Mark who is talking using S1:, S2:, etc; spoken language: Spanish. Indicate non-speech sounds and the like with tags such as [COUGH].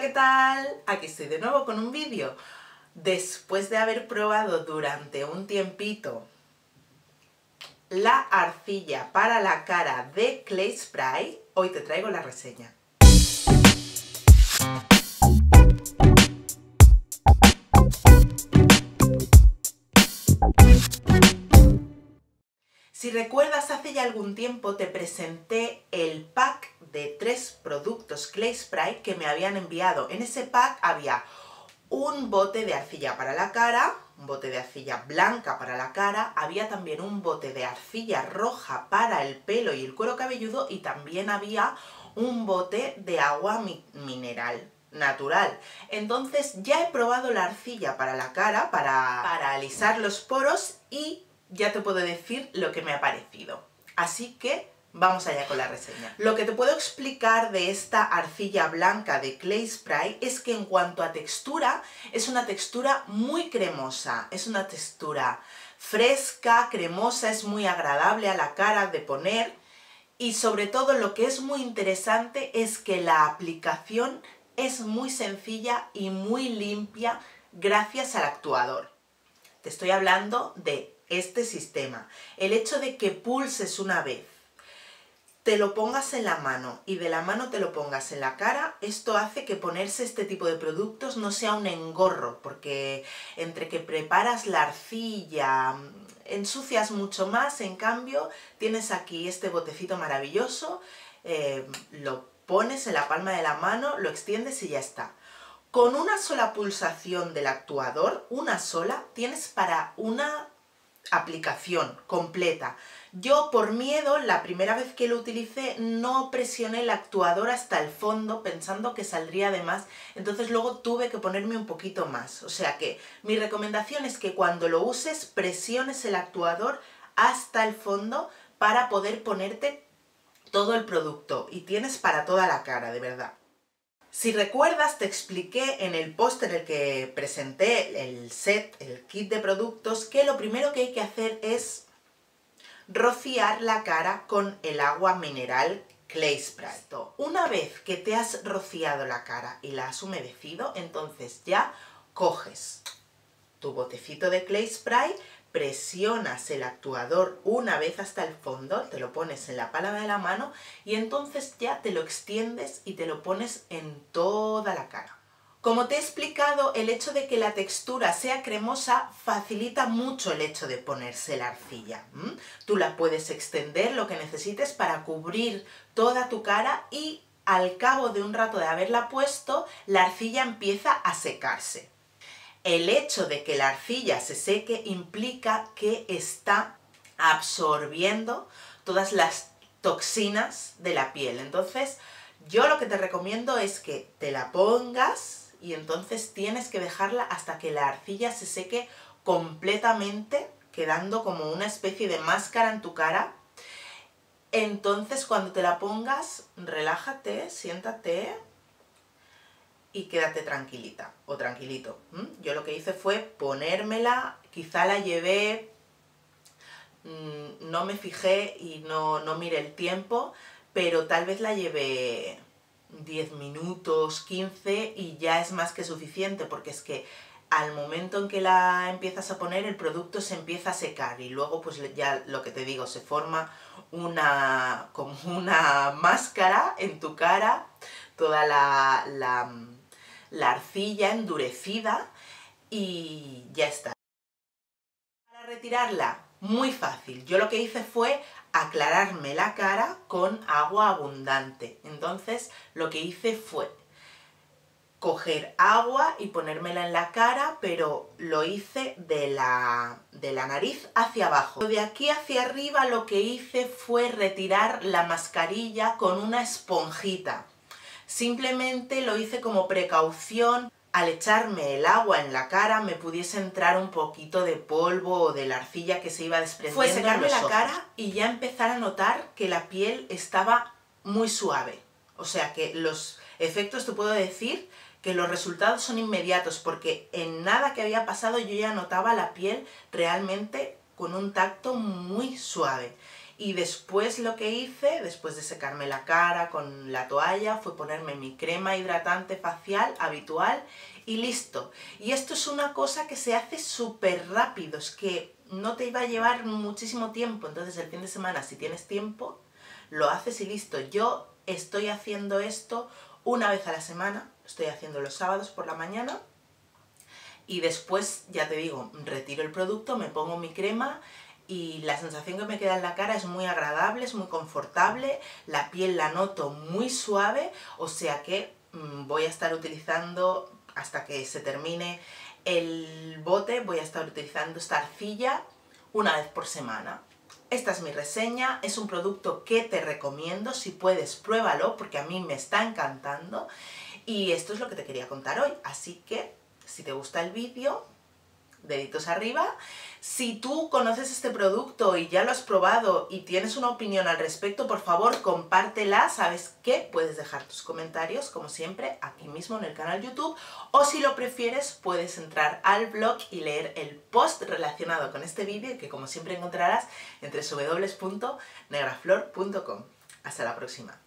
S1: ¿qué tal? Aquí estoy de nuevo con un vídeo. Después de haber probado durante un tiempito la arcilla para la cara de Clay Spray, hoy te traigo la reseña. Si recuerdas, hace ya algún tiempo te presenté el pack de tres productos Clay Spray que me habían enviado. En ese pack había un bote de arcilla para la cara, un bote de arcilla blanca para la cara, había también un bote de arcilla roja para el pelo y el cuero cabelludo y también había un bote de agua mineral natural. Entonces ya he probado la arcilla para la cara, para, para alisar los poros y ya te puedo decir lo que me ha parecido. Así que vamos allá con la reseña. Lo que te puedo explicar de esta arcilla blanca de Clay Spray es que en cuanto a textura, es una textura muy cremosa, es una textura fresca, cremosa, es muy agradable a la cara de poner y sobre todo lo que es muy interesante es que la aplicación es muy sencilla y muy limpia gracias al actuador. Te estoy hablando de este sistema. El hecho de que pulses una vez, te lo pongas en la mano y de la mano te lo pongas en la cara, esto hace que ponerse este tipo de productos no sea un engorro, porque entre que preparas la arcilla, ensucias mucho más, en cambio tienes aquí este botecito maravilloso, eh, lo pones en la palma de la mano, lo extiendes y ya está. Con una sola pulsación del actuador, una sola, tienes para una aplicación completa. Yo por miedo, la primera vez que lo utilicé, no presioné el actuador hasta el fondo pensando que saldría de más, entonces luego tuve que ponerme un poquito más. O sea que mi recomendación es que cuando lo uses presiones el actuador hasta el fondo para poder ponerte todo el producto y tienes para toda la cara, de verdad. Si recuerdas, te expliqué en el post en el que presenté el set, el kit de productos, que lo primero que hay que hacer es rociar la cara con el agua mineral Clay Spray. Una vez que te has rociado la cara y la has humedecido, entonces ya coges tu botecito de Clay Spray, presionas el actuador una vez hasta el fondo, te lo pones en la palma de la mano y entonces ya te lo extiendes y te lo pones en toda la cara. Como te he explicado, el hecho de que la textura sea cremosa facilita mucho el hecho de ponerse la arcilla. Tú la puedes extender lo que necesites para cubrir toda tu cara y al cabo de un rato de haberla puesto, la arcilla empieza a secarse. El hecho de que la arcilla se seque implica que está absorbiendo todas las toxinas de la piel. Entonces, yo lo que te recomiendo es que te la pongas y entonces tienes que dejarla hasta que la arcilla se seque completamente, quedando como una especie de máscara en tu cara. Entonces, cuando te la pongas, relájate, siéntate, y quédate tranquilita o tranquilito. Yo lo que hice fue ponérmela, quizá la llevé, mm, no me fijé y no, no miré el tiempo, pero tal vez la llevé 10 minutos, 15 y ya es más que suficiente porque es que al momento en que la empiezas a poner el producto se empieza a secar y luego pues ya lo que te digo, se forma una como una [LAUGHS] máscara en tu cara, toda la, la la arcilla endurecida y ya está. Para retirarla, muy fácil. Yo lo que hice fue aclararme la cara con agua abundante. Entonces lo que hice fue coger agua y ponérmela en la cara, pero lo hice de la, de la nariz hacia abajo. De aquí hacia arriba lo que hice fue retirar la mascarilla con una esponjita. Simplemente lo hice como precaución. Al echarme el agua en la cara me pudiese entrar un poquito de polvo o de la arcilla que se iba desprendiendo. Fue secarme la cara y ya empezar a notar que la piel estaba muy suave. O sea que los efectos te puedo decir que los resultados son inmediatos porque en nada que había pasado yo ya notaba la piel realmente con un tacto muy suave Y después lo que hice, después de secarme la cara con la toalla, fue ponerme mi crema hidratante facial habitual y listo. Y esto es una cosa que se hace súper rápido, es que no te iba a llevar muchísimo tiempo, entonces el fin de semana si tienes tiempo, lo haces y listo. Yo estoy haciendo esto una vez a la semana, estoy haciendo los sábados por la mañana y después, ya te digo, retiro el producto, me pongo mi crema y la sensación que me queda en la cara es muy agradable, es muy confortable, la piel la noto muy suave, o sea que mm, voy a estar utilizando hasta que se termine el bote, voy a estar utilizando esta arcilla una vez por semana. Esta es mi reseña, es un producto que te recomiendo, si puedes pruébalo porque a mí me está encantando y esto es lo que te quería contar hoy, así que si te gusta el vídeo deditos arriba. Si tú conoces este producto y ya lo has probado y tienes una opinión al respecto, por favor compártela, ¿sabes qué? Puedes dejar tus comentarios, como siempre, aquí mismo en el canal YouTube, o si lo prefieres, puedes entrar al blog y leer el post relacionado con este vídeo, que como siempre encontrarás entre www.negraflor.com. Hasta la próxima.